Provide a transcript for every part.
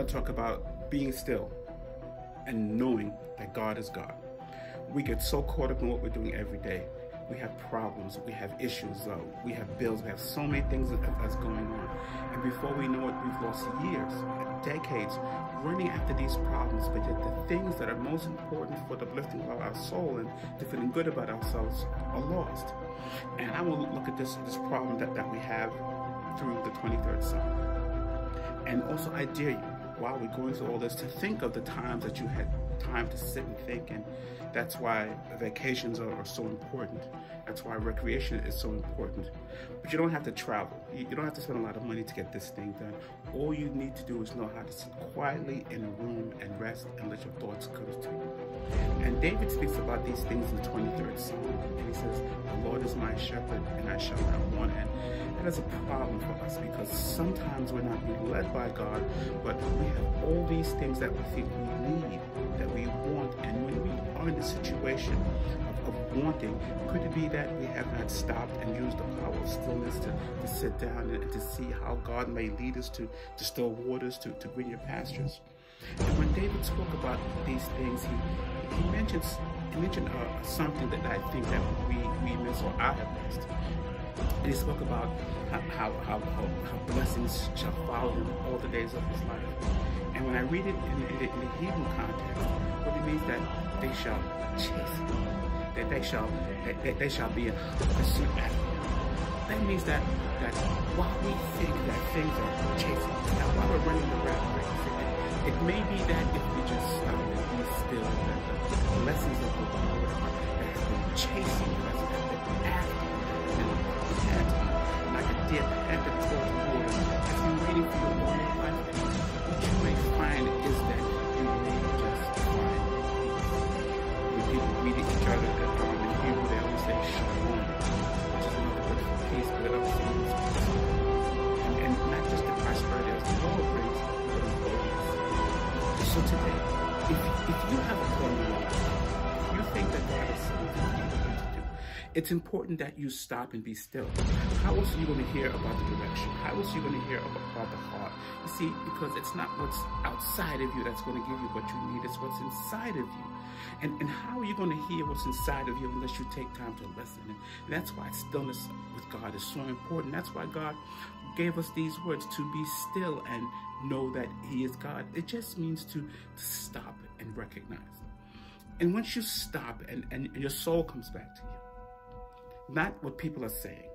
want to talk about being still and knowing that God is God. We get so caught up in what we're doing every day. We have problems, we have issues, uh, we have bills, we have so many things that, that's going on. And before we know it, we've lost years, decades running after these problems, but yet the things that are most important for the uplifting of our soul and to feeling good about ourselves are lost. And I will look at this, this problem that, that we have through the 23rd Psalm. And also, I dare you, while we're going through all this, to think of the times that you had time to sit and think. And that's why vacations are, are so important. That's why recreation is so important. But you don't have to travel. You, you don't have to spend a lot of money to get this thing done. All you need to do is know how to sit quietly in a room and rest and let your thoughts come to you. And David speaks about these things in the 23rd Psalm. And he says, The Lord is my shepherd, and I shall not want. And that is a problem for us because sometimes we're not being led by God, but we have all these things that we think we need, that we want. And when we are in the situation of, of wanting, could it be that we have not stopped and used the power of stillness to, to sit down and to see how God may lead us to, to still waters, to, to greener pastures? And when David spoke about these things, he, he mentions he mentioned uh, something that I think that we, we miss or I have missed. And he spoke about how, how, how, how, blessings shall follow him all the days of his life. And when I read it in, in, in the Hebrew context, what it means that they shall chase him, that they shall that, that they shall be in pursuit after him. That means that that while we think that things are chasing, that while we're running the rat race, it, it may be that if we just stop and be still, that the lessons of the Lord that have been chasing us, been after So today, if, if you have a in you think that God is something it's important that you stop and be still. How else are you going to hear about the direction? How else are you going to hear about, the heart? You see, because it's not what's outside of you that's going to give you what you need, it's what's inside of you. And, and how are you going to hear what's inside of you unless you take time to listen? And that's why stillness with God is so important. That's why God gave us these words to be still and know that He is God. It just means to, to stop and recognize. And once you stop and, and your soul comes back to you, not what people are saying,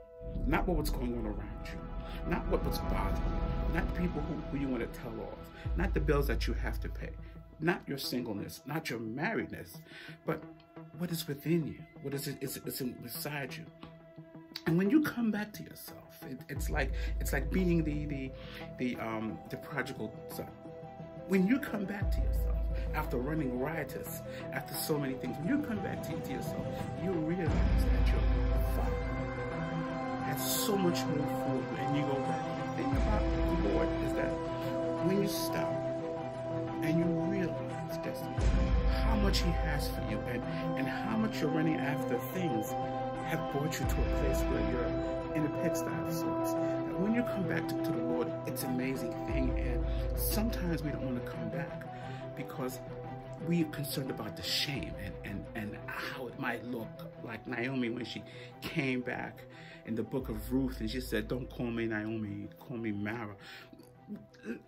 not what what's going on around you, not what was bothering you, not people who, who you want to tell off, not the bills that you have to pay, not your singleness, not your marriedness, but what is within you, what is it is is inside you. And when you come back to yourself, it, it's like it's like being the the the um the prodigal son. When you come back to yourself after running riotous, after so many things, when you come back to, to yourself, you realize that your has so much more for you. And you go back and think about the Lord is that when you stop and you realize just how much He has for you and, and how much you're running after things have brought you to a place where you're in a pigsty of sorts. When you come back to, to the Lord, it's an amazing thing. And sometimes we don't want to come back because we are concerned about the shame and, and, and how it might look like Naomi when she came back in the book of Ruth and she said, don't call me Naomi, call me Mara.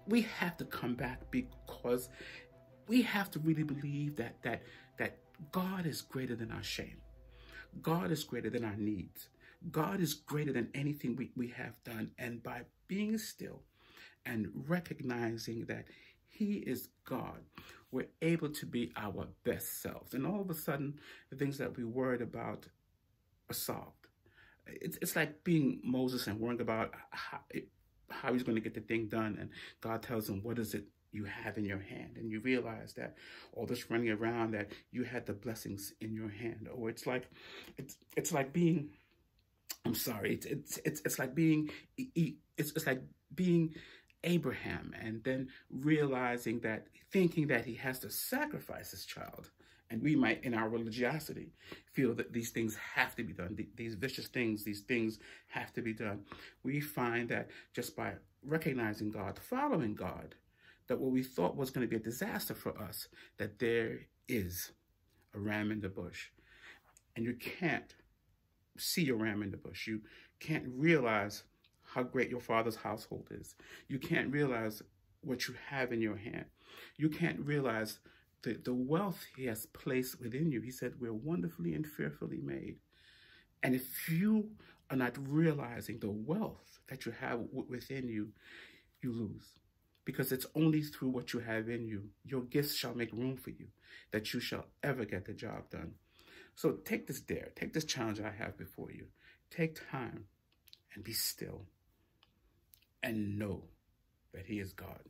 We have to come back because we have to really believe that, that, that God is greater than our shame. God is greater than our needs. God is greater than anything we, we have done. And by being still and recognizing that he is God, we're able to be our best selves. And all of a sudden, the things that we worried about are solved. It's, it's like being Moses and worrying about how, how he's going to get the thing done. And God tells him, what is it you have in your hand? And you realize that all this running around that you had the blessings in your hand. Or it's like, it's, it's like being, I'm sorry, it's, it's, it's, it's like being, it's, it's like being Abraham and then realizing that, thinking that he has to sacrifice his child. And we might, in our religiosity, feel that these things have to be done. These vicious things, these things have to be done. We find that just by recognizing God, following God, that what we thought was going to be a disaster for us, that there is a ram in the bush. And you can't see a ram in the bush. You can't realize how great your father's household is. You can't realize what you have in your hand. You can't realize the, the wealth he has placed within you. He said, We're wonderfully and fearfully made. And if you are not realizing the wealth that you have within you, you lose. Because it's only through what you have in you, your gifts shall make room for you, that you shall ever get the job done. So take this dare, take this challenge I have before you. Take time and be still and know that He is God.